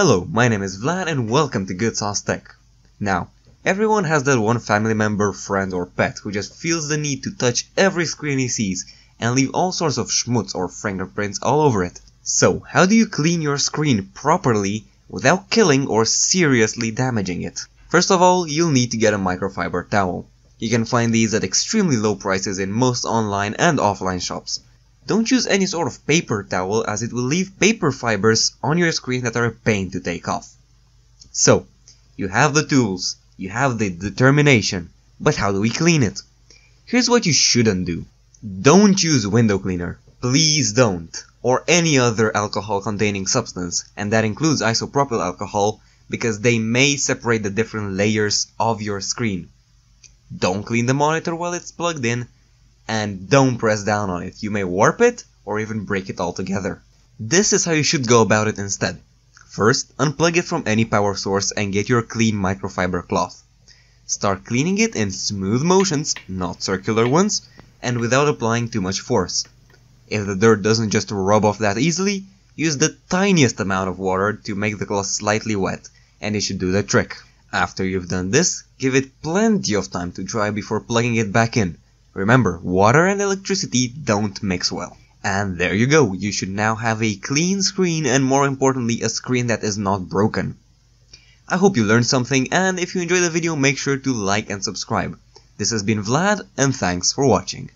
Hello, my name is Vlad and welcome to Goodsauce Tech. Now, everyone has that one family member, friend or pet who just feels the need to touch every screen he sees and leave all sorts of schmutz or fingerprints all over it. So, how do you clean your screen properly without killing or seriously damaging it? First of all, you'll need to get a microfiber towel. You can find these at extremely low prices in most online and offline shops. Don't use any sort of paper towel as it will leave paper fibers on your screen that are a pain to take off. So, you have the tools, you have the determination, but how do we clean it? Here's what you shouldn't do. Don't use window cleaner. Please don't. Or any other alcohol containing substance, and that includes isopropyl alcohol because they may separate the different layers of your screen. Don't clean the monitor while it's plugged in, and don't press down on it. You may warp it or even break it altogether. This is how you should go about it instead. First, unplug it from any power source and get your clean microfiber cloth. Start cleaning it in smooth motions, not circular ones, and without applying too much force. If the dirt doesn't just rub off that easily, use the tiniest amount of water to make the cloth slightly wet, and it should do the trick. After you've done this, give it plenty of time to dry before plugging it back in. Remember, water and electricity don't mix well. And there you go, you should now have a clean screen and more importantly a screen that is not broken. I hope you learned something and if you enjoyed the video make sure to like and subscribe. This has been Vlad and thanks for watching.